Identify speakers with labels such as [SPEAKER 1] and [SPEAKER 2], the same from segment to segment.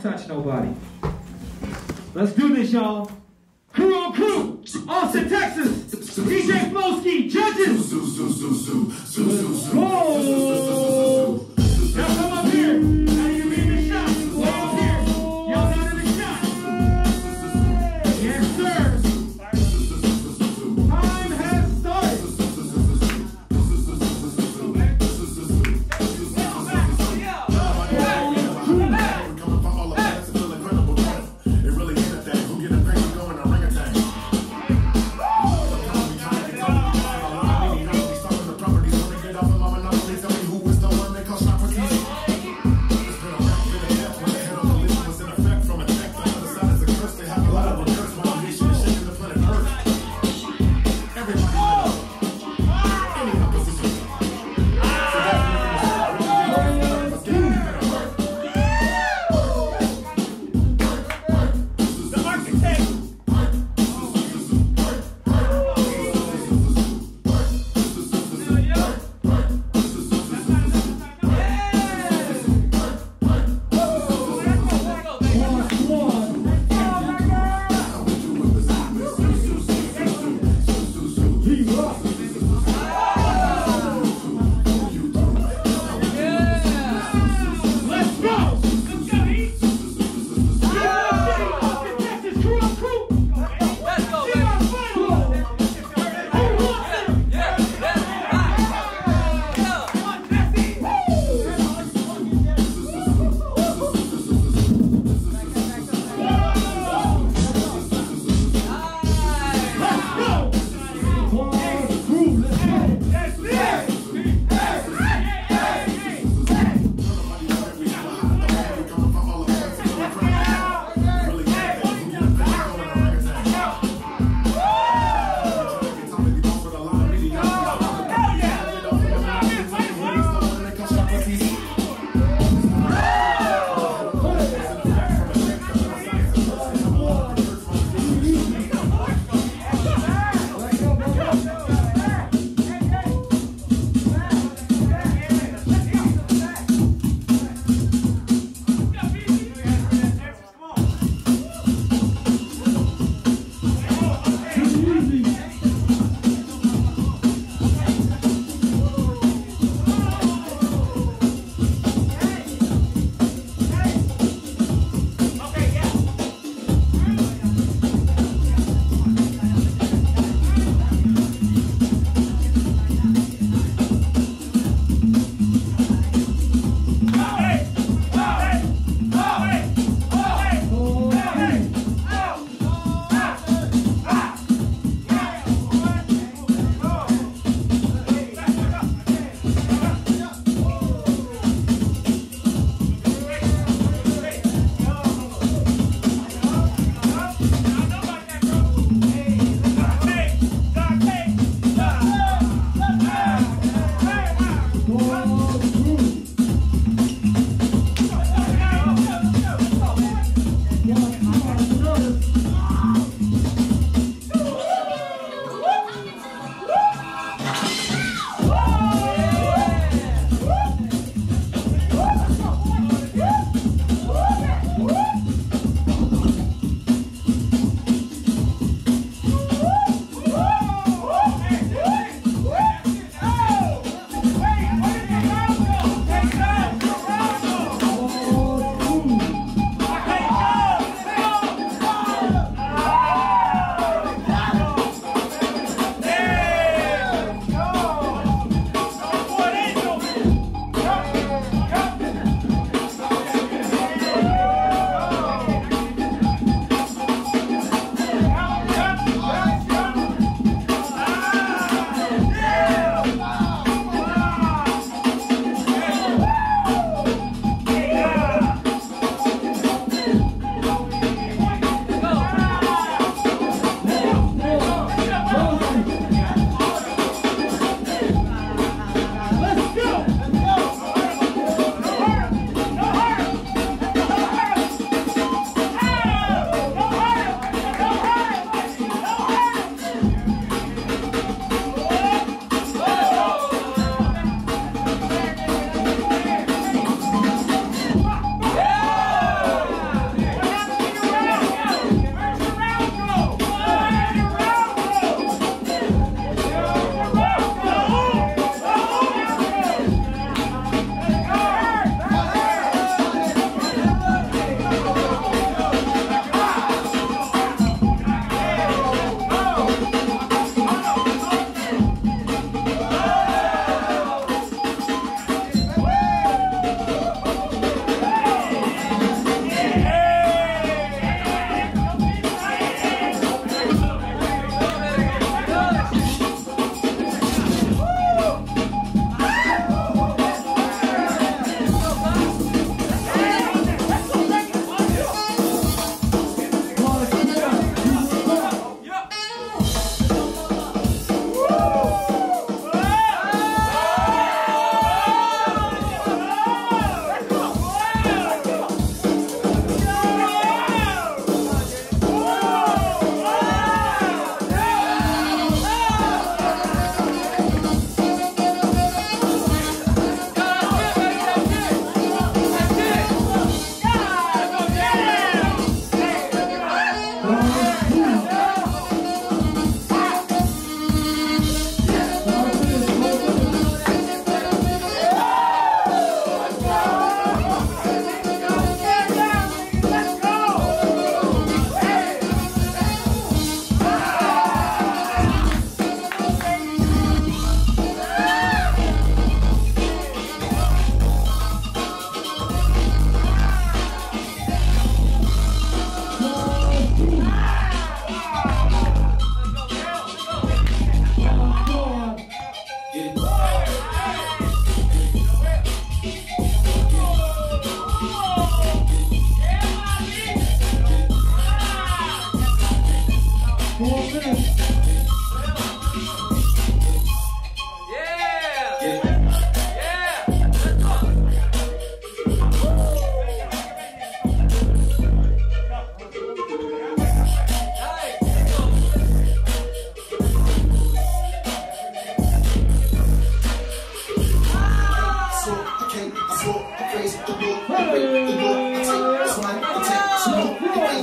[SPEAKER 1] Touch nobody. Let's do this, y'all. Crew on crew, Austin, Texas. DJ Flowski, judges. Whoa.
[SPEAKER 2] Классно.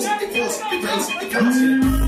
[SPEAKER 2] it goes. it
[SPEAKER 1] goes, it comes.